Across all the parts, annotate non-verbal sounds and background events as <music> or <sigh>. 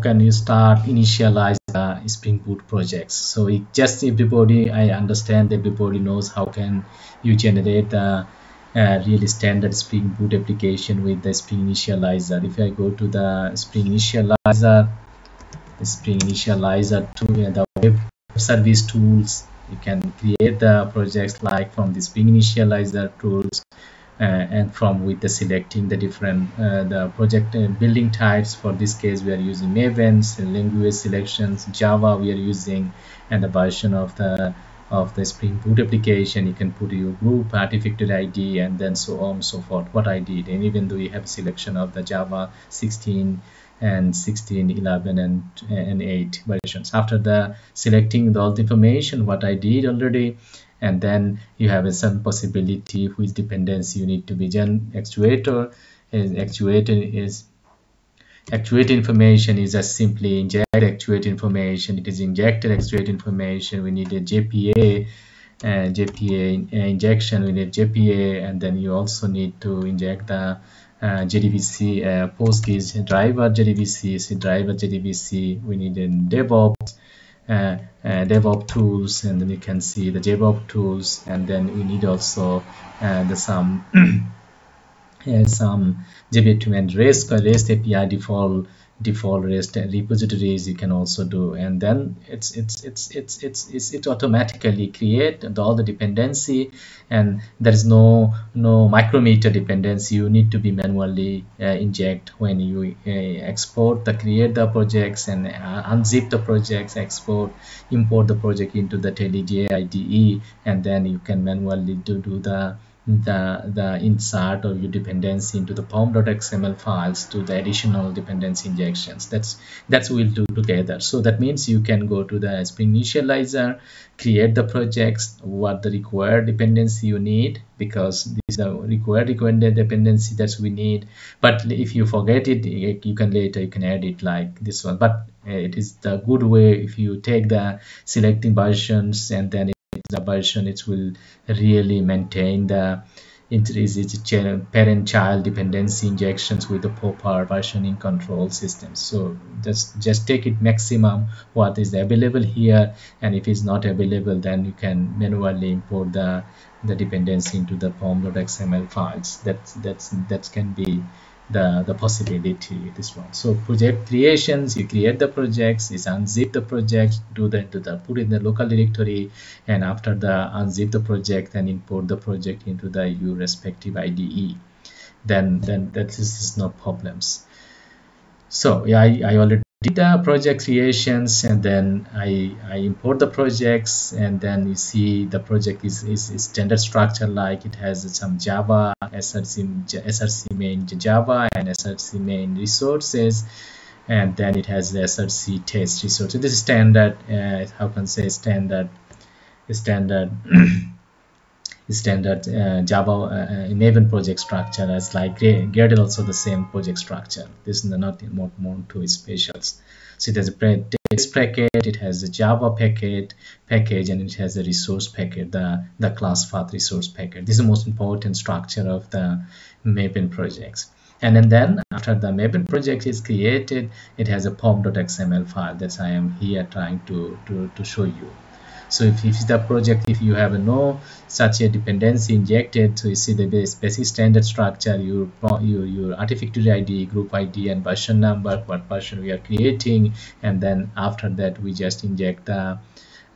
can you start initialize uh, Spring Boot projects? So it just everybody, I understand everybody knows how can you generate a, a really standard Spring Boot application with the Spring Initializer. If I go to the Spring Initializer, the Spring Initializer to the web service tools, you can create the projects like from the Spring Initializer tools uh, and from with the selecting the different uh, the project uh, building types. For this case we are using Mavens language selections Java we are using and the version of the of the Spring Boot application. You can put your group artifact ID and then so on and so forth what I did. And even though you have a selection of the Java 16 and 16 11 and and 8 versions. After the selecting all the information what I did already and then you have a some possibility which dependence you need to be gen actuator is actuator is actuate information is just simply inject actuate information. It is injected actuate information. We need a jpa and jpa injection. We need jpa and then you also need to inject the uh, JDBC uh, PostGIS driver JDBC driver JDBC we need a DevOps uh, uh, DevOps tools and then you can see the DevOps tools and then we need also uh, the some <clears throat> some JVM and REST, REST API default default REST repositories you can also do. And then it's it's it's it's it's, it's it automatically create all the dependency and there is no no micrometer dependency. You need to be manually uh, inject when you uh, export the create the projects and uh, unzip the projects export import the project into the IDE IDE and then you can manually do, do the the the insert or your dependency into the pom.xml files to the additional dependency injections. That's that's we'll do together. So that means you can go to the spring initializer create the projects what the required dependency you need because this is the required required dependency that we need. But if you forget it you can later you can add it like this one. But uh, it is the good way if you take the selecting versions and then the version it will really maintain the parent child dependency injections with the proper versioning control system. So just just take it maximum what is available here and if it's not available then you can manually import the the dependency into the pom.xml files. That that's that can be the the possibility this one. So project creations you create the projects is unzip the project do the, do the put in the local directory and after the unzip the project and import the project into the your respective IDE then then that is, is no problems. So yeah I, I already did the project creations and then I, I import the projects and then you see the project is, is, is standard structure like it has some Java, SRC, SRC main Java and SRC main resources and then it has the SRC test resource. So this is standard, uh, how can I say standard, standard standard uh, Java uh, Maven project structure as like Gradle also the same project structure. This is not more, more to specials. So it has a text packet, it has a Java packet package, and it has a resource packet, the the class path resource packet. This is the most important structure of the Maven projects. And then, then after the Maven project is created, it has a pom.xml file that I am here trying to, to, to show you so if, if the project if you have no such a dependency injected so you see the basic standard structure your your, your artifactory id group id and version number what version we are creating and then after that we just inject the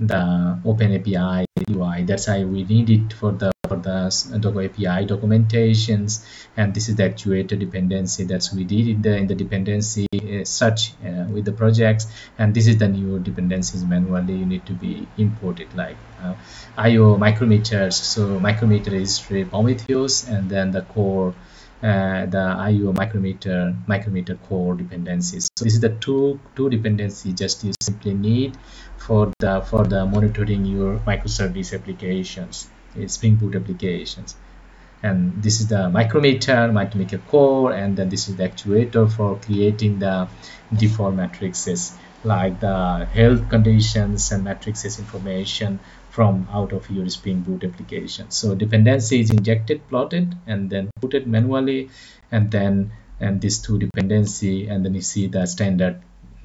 the open api ui that's why we need it for the for the Dogo API documentations and this is the actuator dependency that we did in the in the dependency uh, search uh, with the projects and this is the new dependencies manually you need to be imported like uh, IO micrometers so micrometer is Prometheus and then the core uh, the IO micrometer micrometer core dependencies. So this is the two two dependency just you simply need for the for the monitoring your microservice applications. Spring Boot applications. And this is the micrometer, micrometer core, and then this is the actuator for creating the default matrices like the health conditions and matrices information from out of your Spring Boot application. So dependency is injected, plotted, and then put it manually, and then and these two dependency, and then you see the standard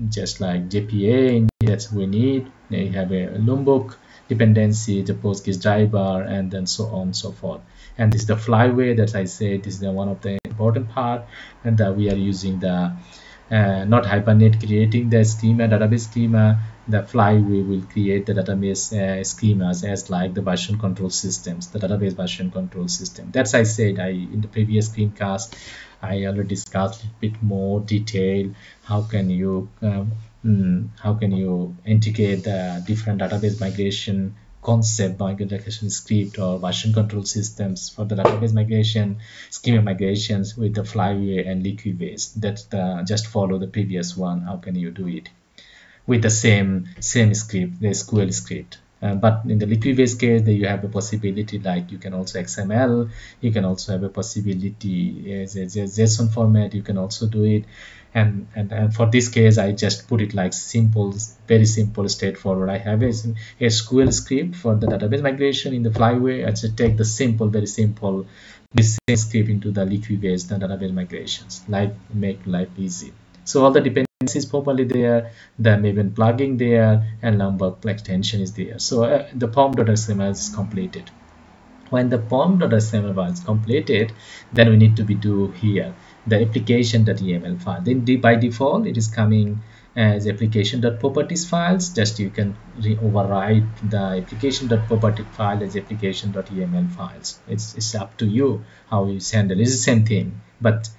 just like JPA that we need. They have a Lombok dependency, the Postgres driver, and then so on and so forth. And this is the flyway that I said this is the one of the important part, and that we are using the uh, not Hibernate creating the schema, database schema, the flyway will create the database uh, schemas as like the version control systems, the database version control system. That's I said I in the previous screencast, I already discussed a bit more detail. How can you um, mm, how can you integrate the different database migration concept migration script or version control systems for the database migration, schema migrations with the flyway and liquibase. That's the just follow the previous one. How can you do it? with the same same script, the SQL script. Uh, but in the liquibase case, there you have a possibility like you can also XML, you can also have a possibility as a JSON format, you can also do it. And, and, and for this case, I just put it like simple, very simple, straightforward. I have a, a SQL script for the database migration in the flyway. I just take the simple, very simple, this script into the liquibase, the database migrations, like make life easy. So all the dependencies properly there, the Maven plugin there, and Lombok extension is there. So uh, the pom.xml is completed. When the pom.xml is completed, then we need to be do here the application.yml file. Then by default, it is coming as application.properties files. Just you can override the application.property file as application.yml files. It's, it's up to you how you handle. It's the same thing, but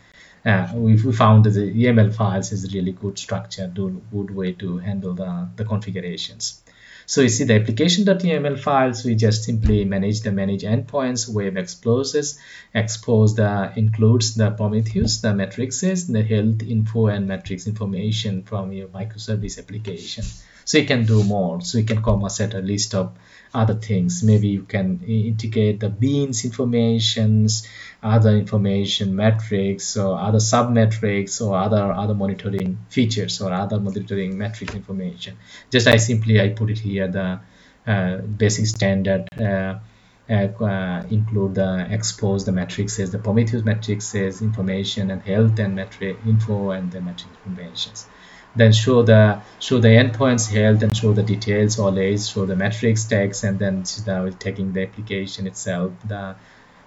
uh, we, found that the YAML files is really good structure, good way to handle the, the configurations. So you see the application.yml files, we just simply manage the manage endpoints, web explores, expose the includes the Prometheus, the matrices, the health info and metrics information from your microservice application. So you can do more. So you can come set a list of other things. Maybe you can integrate the beans informations, other information metrics or other sub metrics or other other monitoring features or other monitoring metric information. Just I simply I put it here the uh, basic standard uh, uh, include the expose the matrices, the Prometheus matrices information and health and metric info and the metric informations then show the show the endpoints health and show the details all always show the metrics tags and then the, taking the application itself the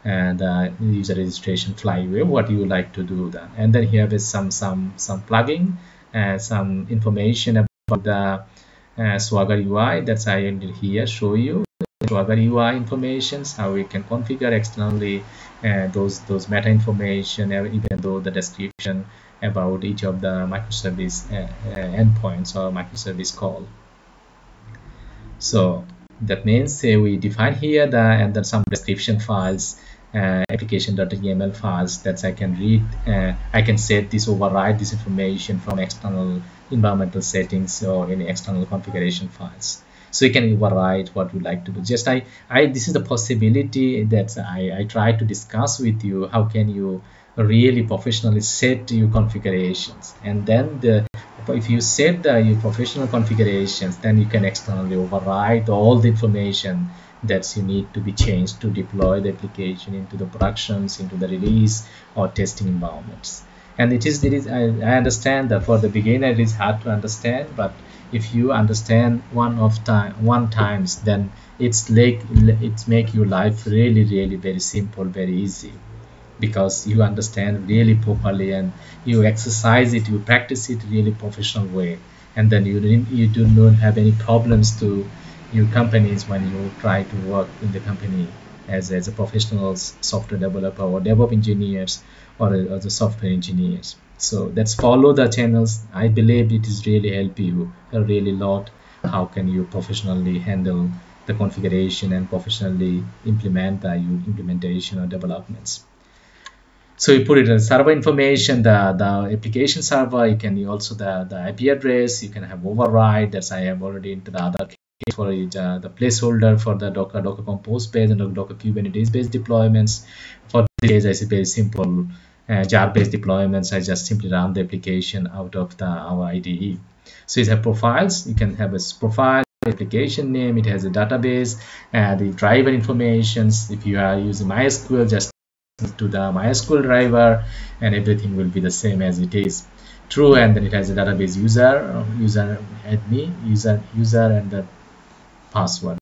and uh, user registration flyway what you like to do then and then here is some some some plugging and uh, some information about the uh, Swagger UI that's I ended here show you. Swagger UI informations how we can configure externally uh, those those meta information even though the description about each of the microservice uh, uh, endpoints or microservice call so that means say we define here the and then some description files uh, application.yml files that I can read. Uh, I can set this override this information from external environmental settings or any external configuration files. So you can override what you like to do. Just I, I this is the possibility that I, I try to discuss with you. How can you really professionally set your configurations. And then the if you set the your professional configurations then you can externally override all the information that you need to be changed to deploy the application into the productions into the release or testing environments. And it is it is I, I understand that for the beginner it is hard to understand but if you understand one of time one times then it's like it's make your life really really very simple very easy because you understand really properly and you exercise it you practice it really professional way and then you you do not have any problems to your companies when you try to work in the company as, as a professional software developer or DevOps engineers or as a software engineers. So let's follow the channels. I believe it is really help you a really lot. How can you professionally handle the configuration and professionally implement the implementation or developments. So you put it as server information, the, the application server, you can also the, the IP address, you can have override, that's I have already into the other case for uh, the placeholder for the Docker, Docker Compose based and Docker Kubernetes based deployments. For this case, I very simple uh, jar based deployments. I just simply run the application out of the our IDE. So you have profiles. You can have a profile application name. It has a database and the driver informations. If you are using MySQL, just to the MySQL driver, and everything will be the same as it is. True and then it has a database user user admin user user and the password